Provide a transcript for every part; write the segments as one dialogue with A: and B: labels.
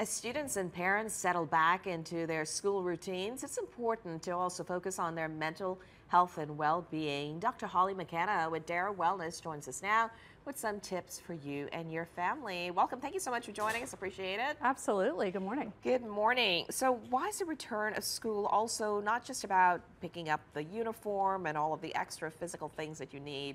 A: As students and parents settle back into their school routines, it's important to also focus on their mental health and well-being. Dr. Holly McKenna with Dara Wellness joins us now with some tips for you and your family. Welcome. Thank you so much for joining us. Appreciate it.
B: Absolutely. Good morning.
A: Good morning. So why is the return of school also not just about picking up the uniform and all of the extra physical things that you need?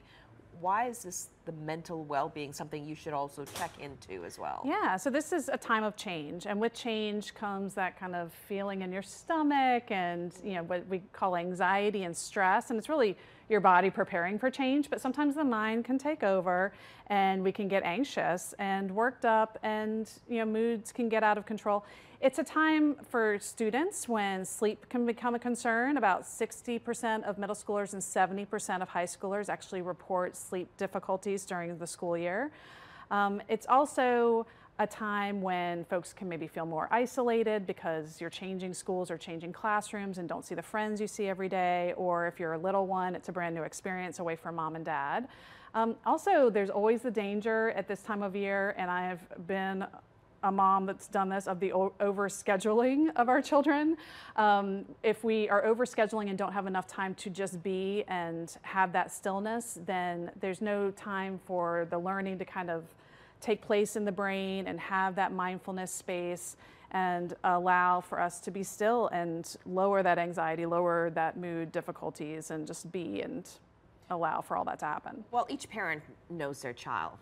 A: Why is this the mental well-being something you should also check into as well?
B: Yeah, so this is a time of change, and with change comes that kind of feeling in your stomach, and you know what we call anxiety and stress, and it's really your body preparing for change. But sometimes the mind can take over, and we can get anxious and worked up, and you know moods can get out of control. It's a time for students when sleep can become a concern. About 60% of middle schoolers and 70% of high schoolers actually report sleep difficulties during the school year. Um, it's also a time when folks can maybe feel more isolated because you're changing schools or changing classrooms and don't see the friends you see every day, or if you're a little one, it's a brand new experience away from mom and dad. Um, also, there's always the danger at this time of year, and I've been a mom that's done this of the over scheduling of our children. Um, if we are over scheduling and don't have enough time to just be and have that stillness, then there's no time for the learning to kind of take place in the brain and have that mindfulness space and allow for us to be still and lower that anxiety, lower that mood difficulties, and just be and allow for all that to happen.
A: Well, each parent knows their child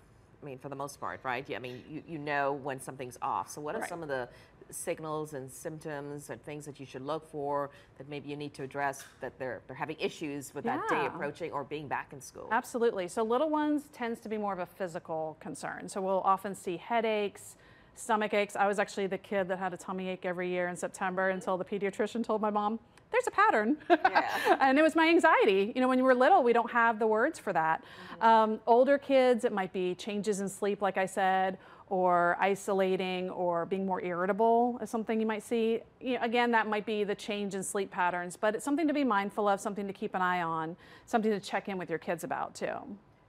A: I mean, for the most part, right? Yeah, I mean, you, you know when something's off. So what are right. some of the signals and symptoms and things that you should look for that maybe you need to address that they're, they're having issues with yeah. that day approaching or being back in school?
B: Absolutely. So little ones tends to be more of a physical concern. So we'll often see headaches, stomach aches. I was actually the kid that had a tummy ache every year in September until the pediatrician told my mom, there's a pattern. Yeah. and it was my anxiety. You know, when you were little, we don't have the words for that. Mm-hmm. Um, older kids, it might be changes in sleep, like I said, or isolating or being more irritable is something you might see. You know, again, that might be the change in sleep patterns, but it's something to be mindful of, something to keep an eye on, something to check in with your kids about too.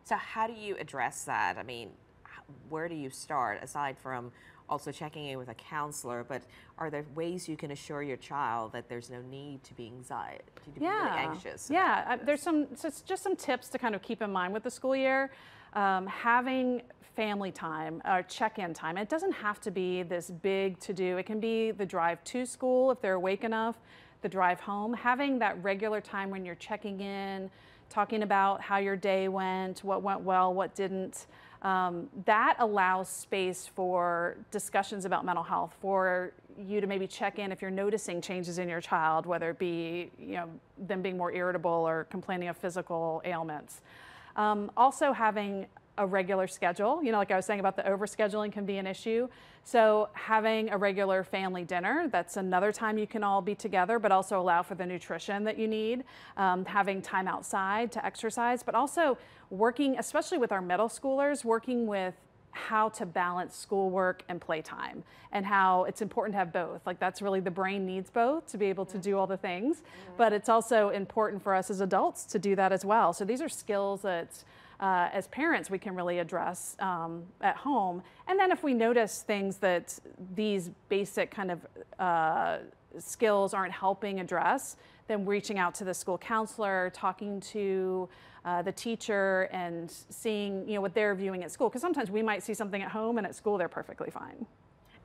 A: So how do you address that? I mean, where do you start aside from also checking in with a counselor, but are there ways you can assure your child that there's no need to be anxiety, to be yeah. really anxious?
B: Yeah, uh, there's some just, just some tips to kind of keep in mind with the school year. Um, having family time or check-in time. It doesn't have to be this big to do. It can be the drive to school if they're awake enough, the drive home. Having that regular time when you're checking in, talking about how your day went, what went well, what didn't. Um, that allows space for discussions about mental health, for you to maybe check in if you're noticing changes in your child, whether it be you know them being more irritable or complaining of physical ailments. Um, also having a regular schedule. You know, like I was saying about the overscheduling can be an issue. So having a regular family dinner, that's another time you can all be together, but also allow for the nutrition that you need. Um, having time outside to exercise, but also working, especially with our middle schoolers, working with how to balance schoolwork and playtime and how it's important to have both. Like that's really the brain needs both to be able to do all the things, but it's also important for us as adults to do that as well. So these are skills that uh, as parents we can really address um, at home. And then if we notice things that these basic kind of uh, skills aren't helping address, then reaching out to the school counselor, talking to uh, the teacher and seeing you know what they're viewing at school. Because sometimes we might see something at home and at school they're perfectly fine.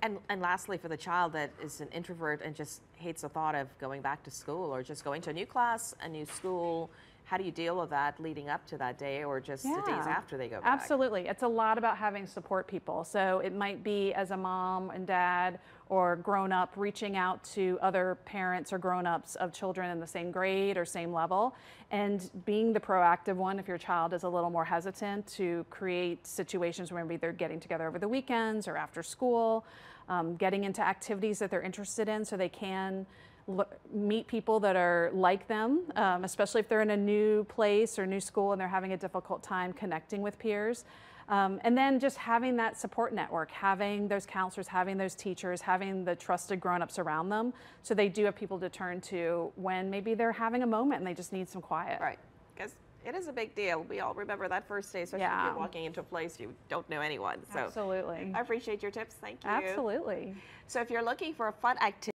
A: And, and lastly, for the child that is an introvert and just hates the thought of going back to school or just going to a new class, a new school, how do you deal with that leading up to that day or just yeah, the days after they go back?
B: Absolutely. It's a lot about having support people. So it might be as a mom and dad or grown up reaching out to other parents or grown ups of children in the same grade or same level and being the proactive one if your child is a little more hesitant to create situations where maybe they're getting together over the weekends or after school, um, getting into activities that they're interested in so they can meet people that are like them, um, especially if they're in a new place or new school and they're having a difficult time connecting with peers. Um, and then just having that support network, having those counselors, having those teachers, having the trusted grown-ups around them, so they do have people to turn to when maybe they're having a moment and they just need some quiet.
A: Right, because It is a big deal. We all remember that first day, especially if you're walking into a place you don't know anyone. So
B: Absolutely.
A: I appreciate your tips. Thank you.
B: Absolutely.
A: So if you're looking for a fun activity,